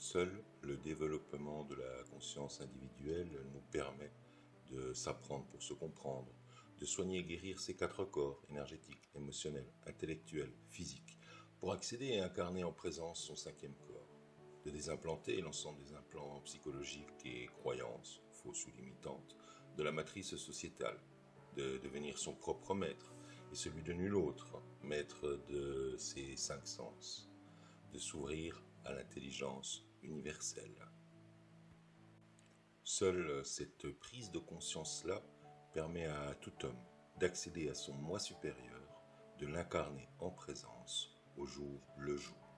Seul le développement de la conscience individuelle nous permet de s'apprendre pour se comprendre, de soigner et guérir ces quatre corps énergétiques, émotionnels, intellectuels, physiques, pour accéder et incarner en présence son cinquième corps, de désimplanter l'ensemble des implants psychologiques et croyances, fausses ou limitantes, de la matrice sociétale, de devenir son propre maître et celui de nul autre, maître de ses cinq sens, de s'ouvrir à l'intelligence universelle. Seule cette prise de conscience-là permet à tout homme d'accéder à son moi supérieur, de l'incarner en présence au jour le jour.